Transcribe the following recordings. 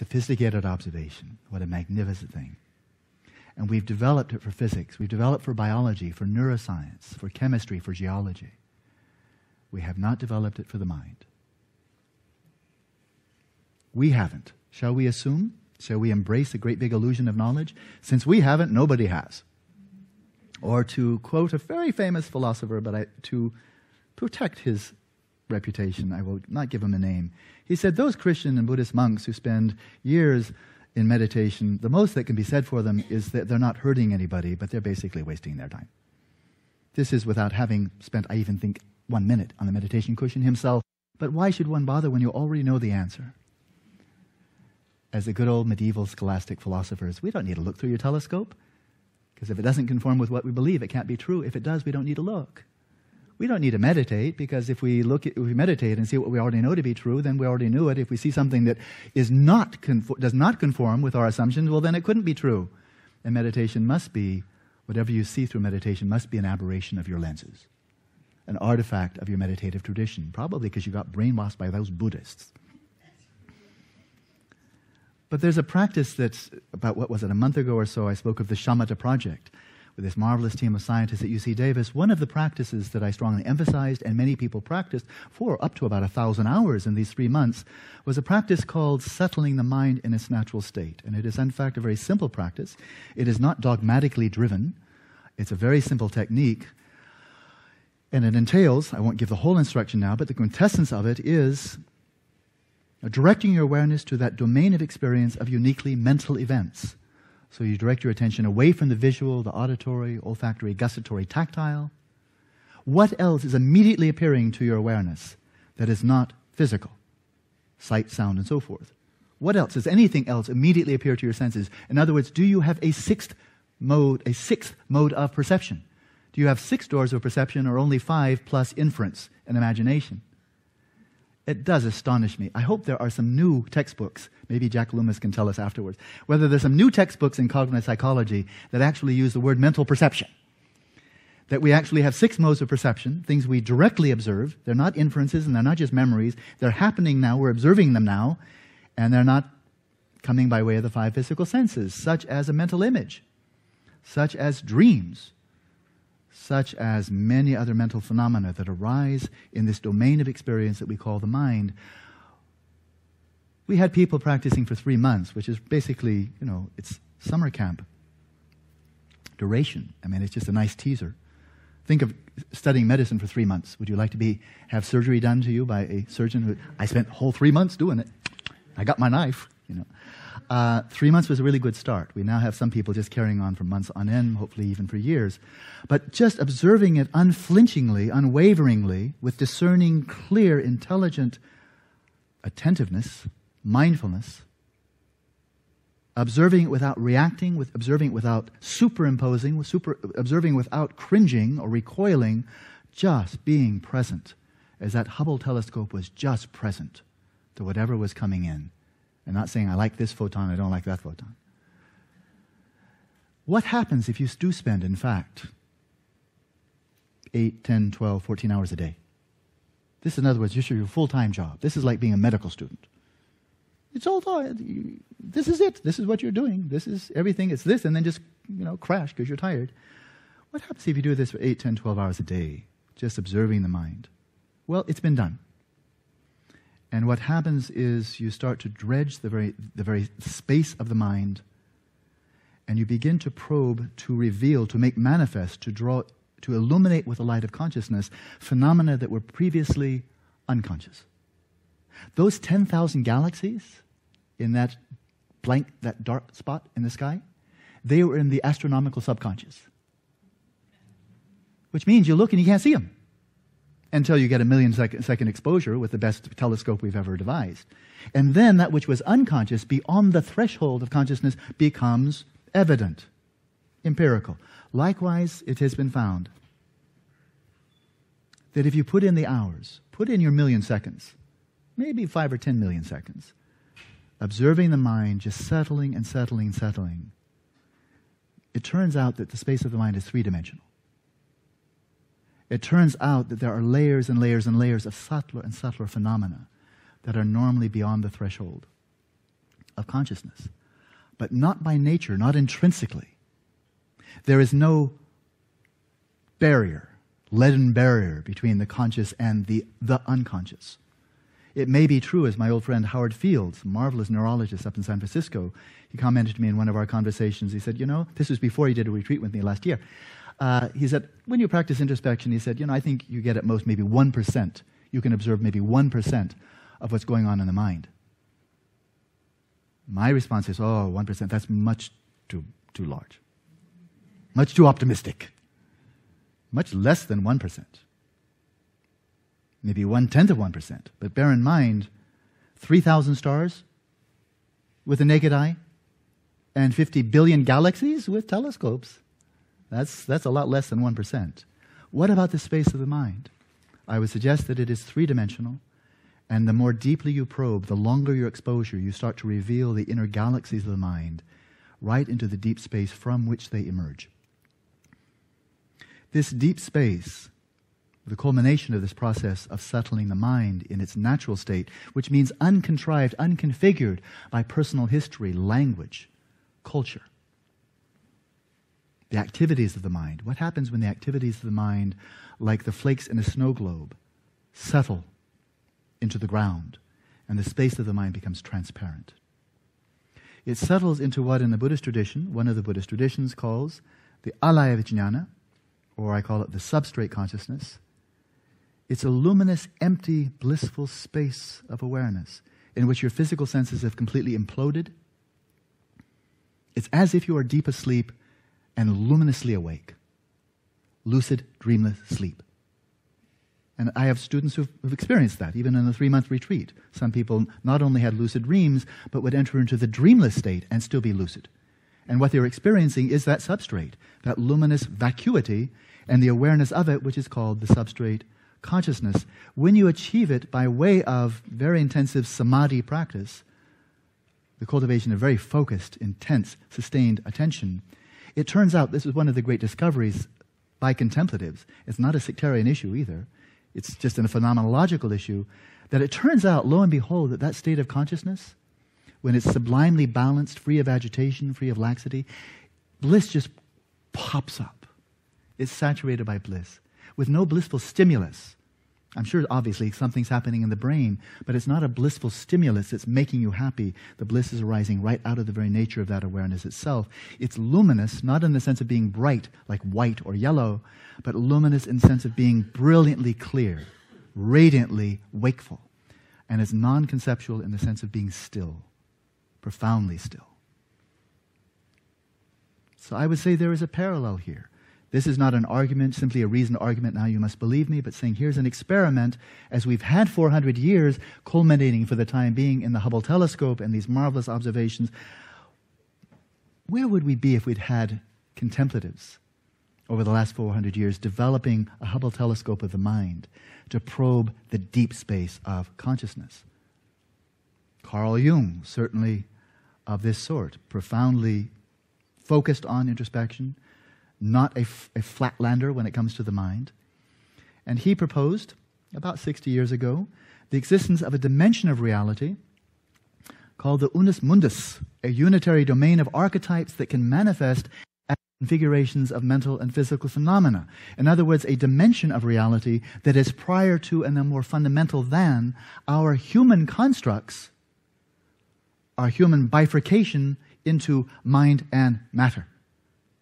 Sophisticated observation. What a magnificent thing. And we've developed it for physics. We've developed it for biology, for neuroscience, for chemistry, for geology. We have not developed it for the mind. We haven't. Shall we assume? Shall we embrace the great big illusion of knowledge? Since we haven't, nobody has. Or to quote a very famous philosopher, but I, to protect his reputation, I will not give him a name. He said, Those Christian and Buddhist monks who spend years in meditation, the most that can be said for them is that they're not hurting anybody, but they're basically wasting their time. This is without having spent, I even think, one minute on the meditation cushion himself. But why should one bother when you already know the answer? As the good old medieval scholastic philosophers, we don't need to look through your telescope. Because if it doesn't conform with what we believe, it can't be true. If it does, we don't need to look. We don't need to meditate because if we look at, if we meditate and see what we already know to be true, then we already knew it. If we see something that is not conform, does not conform with our assumptions, well, then it couldn't be true. And meditation must be, whatever you see through meditation must be an aberration of your lenses, an artifact of your meditative tradition, probably because you got brainwashed by those Buddhists. But there's a practice that's about, what was it, a month ago or so, I spoke of the Shamatha Project this marvelous team of scientists at UC Davis. One of the practices that I strongly emphasized and many people practiced for up to about a thousand hours in these three months was a practice called settling the mind in its natural state. And it is, in fact, a very simple practice. It is not dogmatically driven, it's a very simple technique. And it entails, I won't give the whole instruction now, but the quintessence of it is directing your awareness to that domain of experience of uniquely mental events. So you direct your attention away from the visual, the auditory, olfactory, gustatory, tactile. What else is immediately appearing to your awareness that is not physical? Sight, sound, and so forth. What else? Does anything else immediately appear to your senses? In other words, do you have a sixth mode, a sixth mode of perception? Do you have six doors of perception or only five plus inference and imagination? It does astonish me. I hope there are some new textbooks. Maybe Jack Loomis can tell us afterwards. Whether there's some new textbooks in cognitive psychology that actually use the word mental perception. That we actually have six modes of perception, things we directly observe. They're not inferences and they're not just memories. They're happening now. We're observing them now. And they're not coming by way of the five physical senses, such as a mental image, such as dreams, such as many other mental phenomena that arise in this domain of experience that we call the mind. We had people practicing for three months, which is basically, you know, it's summer camp duration. I mean, it's just a nice teaser. Think of studying medicine for three months. Would you like to be have surgery done to you by a surgeon who I spent whole three months doing it? I got my knife, you know. Uh, three months was a really good start. We now have some people just carrying on for months on end, hopefully even for years. But just observing it unflinchingly, unwaveringly, with discerning, clear, intelligent attentiveness, mindfulness, observing it without reacting, with observing it without superimposing, with super, observing without cringing or recoiling, just being present, as that Hubble telescope was just present to whatever was coming in and not saying, I like this photon, I don't like that photon. What happens if you do spend, in fact, 8, 10, 12, 14 hours a day? This, in other words, just your full time job. This is like being a medical student. It's all, this is it. This is what you're doing. This is everything. It's this, and then just, you know, crash because you're tired. What happens if you do this for 8, 10, 12 hours a day, just observing the mind? Well, it's been done. And what happens is you start to dredge the very, the very space of the mind, and you begin to probe, to reveal, to make manifest, to draw, to illuminate with the light of consciousness phenomena that were previously unconscious. Those 10,000 galaxies in that blank, that dark spot in the sky, they were in the astronomical subconscious. Which means you look and you can't see them until you get a million second, second exposure with the best telescope we've ever devised. And then that which was unconscious, beyond the threshold of consciousness, becomes evident, empirical. Likewise, it has been found that if you put in the hours, put in your million seconds, maybe five or ten million seconds, observing the mind just settling and settling and settling, it turns out that the space of the mind is three dimensional it turns out that there are layers and layers and layers of subtler and subtler phenomena that are normally beyond the threshold of consciousness, but not by nature, not intrinsically. There is no barrier, leaden barrier between the conscious and the, the unconscious. It may be true, as my old friend Howard Fields, marvelous neurologist up in San Francisco, he commented to me in one of our conversations. He said, You know, this was before he did a retreat with me last year. Uh, he said, When you practice introspection, he said, You know, I think you get at most maybe 1%. You can observe maybe 1% of what's going on in the mind. My response is, Oh, 1%, that's much too, too large, much too optimistic, much less than 1% maybe one tenth of 1%. But bear in mind, 3,000 stars with the naked eye and 50 billion galaxies with telescopes. That's, that's a lot less than 1%. What about the space of the mind? I would suggest that it is three dimensional, and the more deeply you probe, the longer your exposure, you start to reveal the inner galaxies of the mind right into the deep space from which they emerge. This deep space the culmination of this process of settling the mind in its natural state, which means uncontrived, unconfigured by personal history, language, culture. The activities of the mind. What happens when the activities of the mind, like the flakes in a snow globe, settle into the ground and the space of the mind becomes transparent? It settles into what in the Buddhist tradition, one of the Buddhist traditions calls the alaya vijnana, or I call it the substrate consciousness, it's a luminous, empty, blissful space of awareness in which your physical senses have completely imploded. It's as if you are deep asleep and luminously awake. Lucid, dreamless sleep. And I have students who've, who've experienced that, even in a three month retreat. Some people not only had lucid dreams, but would enter into the dreamless state and still be lucid. And what they're experiencing is that substrate, that luminous vacuity, and the awareness of it, which is called the substrate consciousness, when you achieve it by way of very intensive samadhi practice, the cultivation of very focused, intense, sustained attention, it turns out this is one of the great discoveries by contemplatives. It's not a sectarian issue either. It's just a phenomenological issue that it turns out, lo and behold, that that state of consciousness, when it's sublimely balanced, free of agitation, free of laxity, bliss just pops up. It's saturated by bliss with no blissful stimulus. I'm sure, obviously, something's happening in the brain, but it's not a blissful stimulus that's making you happy. The bliss is arising right out of the very nature of that awareness itself. It's luminous, not in the sense of being bright, like white or yellow, but luminous in the sense of being brilliantly clear, radiantly wakeful. And it's non conceptual in the sense of being still, profoundly still. So I would say there is a parallel here. This is not an argument, simply a reasoned argument, now you must believe me, but saying here's an experiment, as we've had 400 years, culminating for the time being in the Hubble telescope and these marvelous observations. Where would we be if we'd had contemplatives over the last 400 years developing a Hubble telescope of the mind to probe the deep space of consciousness? Carl Jung, certainly of this sort, profoundly focused on introspection not a, a flatlander when it comes to the mind. And he proposed, about 60 years ago, the existence of a dimension of reality called the unus mundus, a unitary domain of archetypes that can manifest as configurations of mental and physical phenomena. In other words, a dimension of reality that is prior to and then more fundamental than our human constructs, our human bifurcation into mind and matter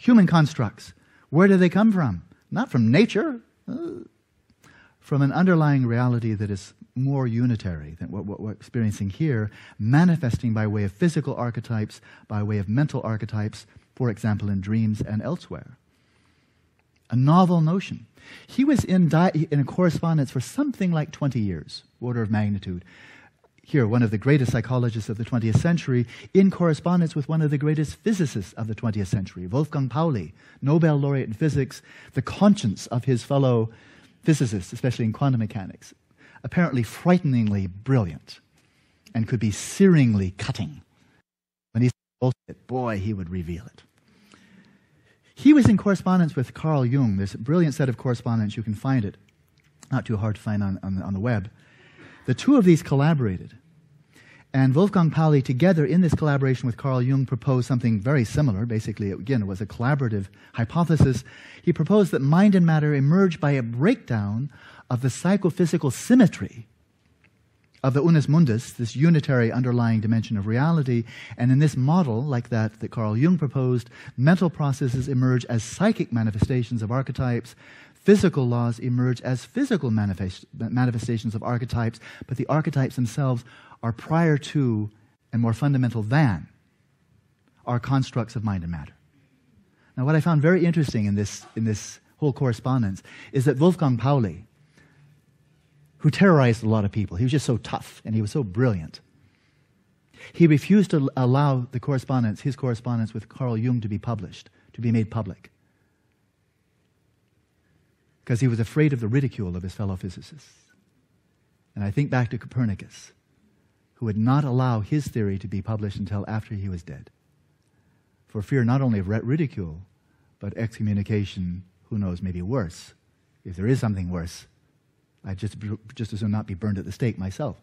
human constructs. Where do they come from? Not from nature, uh, from an underlying reality that is more unitary than what, what, we're experiencing here, manifesting by way of physical archetypes, by way of mental archetypes, for example, in dreams and elsewhere. A novel notion. He was in, in a correspondence for something like 20 years, order of magnitude, here, one of the greatest psychologists of the 20th century, in correspondence with one of the greatest physicists of the 20th century, Wolfgang Pauli, Nobel laureate in physics, the conscience of his fellow physicists, especially in quantum mechanics, apparently frighteningly brilliant and could be searingly cutting. When he said it, boy, he would reveal it. He was in correspondence with Carl Jung, this brilliant set of correspondence, you can find it, not too hard to find on, on, on the web. The two of these collaborated And Wolfgang Pauli, together in this collaboration with Carl Jung, proposed something very similar. Basically, again, it was a collaborative hypothesis. He proposed that mind and matter emerge by a breakdown of the psychophysical symmetry of the unus mundus, this unitary underlying dimension of reality. And in this model, like that that Carl Jung proposed, mental processes emerge as psychic manifestations of archetypes. Physical laws emerge as physical manifest- manifestations of archetypes, but the archetypes themselves are prior to and more fundamental than our constructs of mind and matter. Now, what I found very interesting in this, in this whole correspondence is that Wolfgang Pauli, who terrorized a lot of people, he was just so tough and he was so brilliant. He refused to allow the correspondence, his correspondence with Carl Jung, to be published, to be made public. Because he was afraid of the ridicule of his fellow physicists. And I think back to Copernicus who would not allow his theory to be published until after he was dead, for fear not only of ridicule, but excommunication, who knows, maybe worse. If there is something worse, I'd just, just as soon not be burned at the stake myself.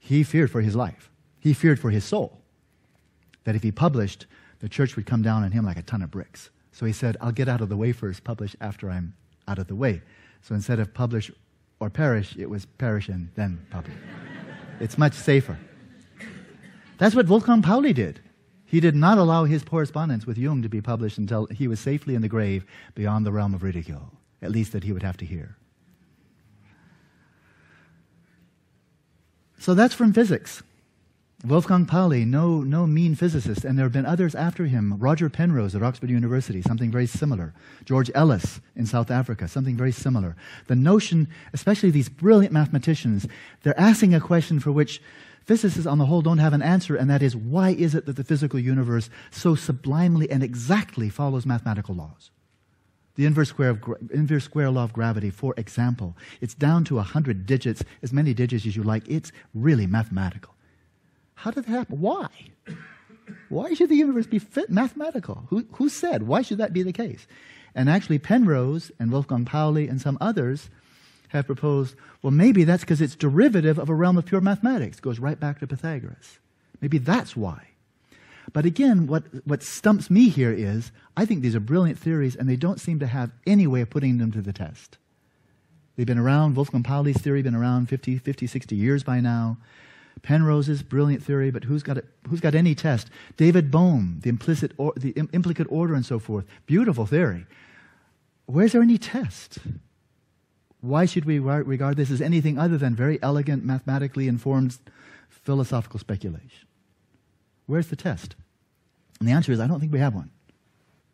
He feared for his life. He feared for his soul. That if he published, the church would come down on him like a ton of bricks. So he said, I'll get out of the way first, publish after I'm out of the way. So instead of publish or perish, it was perish and then publish. it's much safer. That's what Wolfgang Pauli did. He did not allow his correspondence with Jung to be published until he was safely in the grave beyond the realm of ridicule, at least that he would have to hear. So that's from physics. Wolfgang Pauli, no, no mean physicist, and there have been others after him. Roger Penrose at Oxford University, something very similar. George Ellis in South Africa, something very similar. The notion, especially these brilliant mathematicians, they're asking a question for which physicists on the whole don't have an answer, and that is why is it that the physical universe so sublimely and exactly follows mathematical laws? The inverse square, of, inverse square law of gravity, for example, it's down to 100 digits, as many digits as you like. It's really mathematical. How did that happen? Why? Why should the universe be fit mathematical? Who, who said? Why should that be the case? And actually, Penrose and Wolfgang Pauli and some others have proposed, well, maybe that's because it's derivative of a realm of pure mathematics. It goes right back to Pythagoras. Maybe that's why. But again, what, what stumps me here is I think these are brilliant theories, and they don't seem to have any way of putting them to the test. They've been around, Wolfgang Pauli's theory been around 50, 50, 60 years by now. Penrose's brilliant theory, but who's got, it, who's got any test? David Bohm, the implicit or, the implicate order and so forth. Beautiful theory. Where's there any test? Why should we regard this as anything other than very elegant, mathematically informed philosophical speculation? Where's the test? And the answer is I don't think we have one.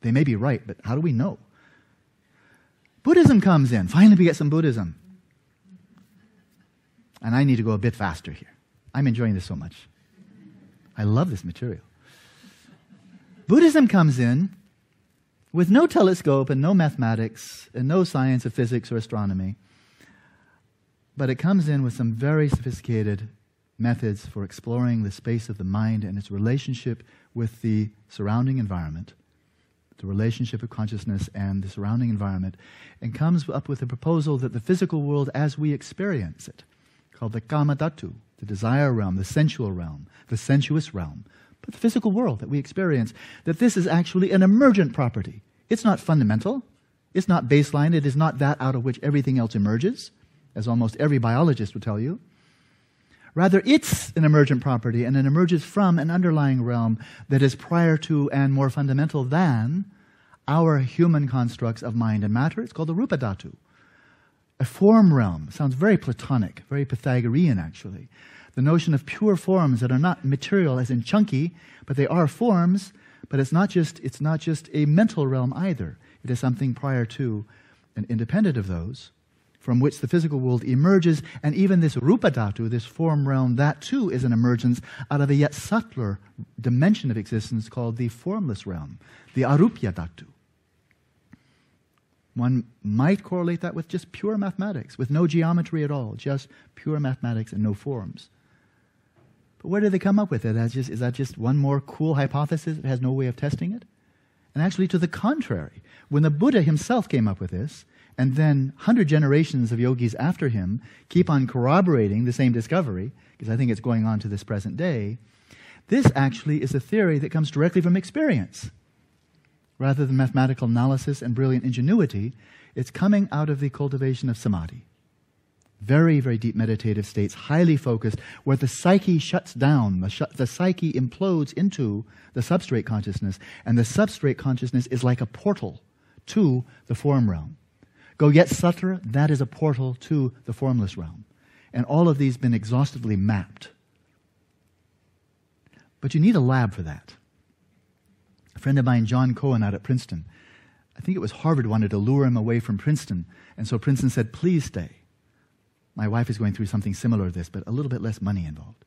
They may be right, but how do we know? Buddhism comes in. Finally, we get some Buddhism. And I need to go a bit faster here. I'm enjoying this so much. I love this material. Buddhism comes in with no telescope and no mathematics and no science of physics or astronomy. But it comes in with some very sophisticated methods for exploring the space of the mind and its relationship with the surrounding environment, the relationship of consciousness and the surrounding environment, and comes up with a proposal that the physical world as we experience it, called the kama dhatu, the desire realm, the sensual realm, the sensuous realm, but the physical world that we experience, that this is actually an emergent property. It's not fundamental. It's not baseline. It is not that out of which everything else emerges, as almost every biologist would tell you. Rather, it's an emergent property and it emerges from an underlying realm that is prior to and more fundamental than our human constructs of mind and matter. It's called the Rupa Dhatu. A form realm. Sounds very Platonic, very Pythagorean, actually. The notion of pure forms that are not material as in chunky, but they are forms but it's not just, it's not just a mental realm either. It is something prior to and independent of those from which the physical world emerges. And even this rupa dhatu, this form realm, that too is an emergence out of a yet subtler dimension of existence called the formless realm, the arupya dhatu. One might correlate that with just pure mathematics, with no geometry at all, just pure mathematics and no forms. But where did they come up with it? Just, is that just one more cool hypothesis that has no way of testing it? And actually, to the contrary, when the Buddha himself came up with this, and then 100 generations of yogis after him keep on corroborating the same discovery, because I think it's going on to this present day, this actually is a theory that comes directly from experience. Rather than mathematical analysis and brilliant ingenuity, it's coming out of the cultivation of samadhi. Very, very deep meditative states, highly focused, where the psyche shuts down, the, sh- the psyche implodes into the substrate consciousness, and the substrate consciousness is like a portal to the form realm. Go yet subtler, that is a portal to the formless realm. And all of these been exhaustively mapped. But you need a lab for that. A friend of mine, John Cohen, out at Princeton, I think it was Harvard wanted to lure him away from Princeton. And so Princeton said, please stay. My wife is going through something similar to this, but a little bit less money involved.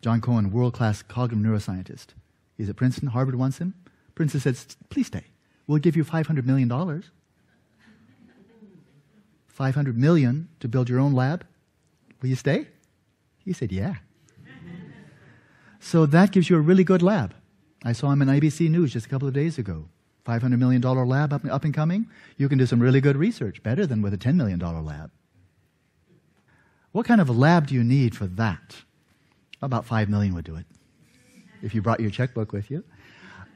John Cohen, world class cognitive neuroscientist. He's at Princeton. Harvard wants him. Princeton says, please stay. We'll give you $500 million. $500 million to build your own lab. Will you stay? He said, yeah. so that gives you a really good lab. I saw him in ABC News just a couple of days ago. $500 million lab up, up and coming. You can do some really good research, better than with a $10 million lab. What kind of a lab do you need for that? About 5 million would do it, if you brought your checkbook with you.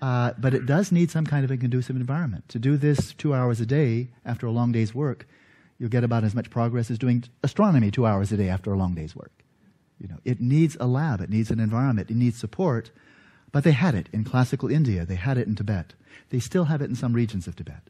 Uh, but it does need some kind of a conducive environment. To do this two hours a day after a long day's work you'll get about as much progress as doing astronomy two hours a day after a long day's work. You know, it needs a lab, it needs an environment, it needs support. But they had it in classical India, they had it in Tibet. They still have it in some regions of Tibet.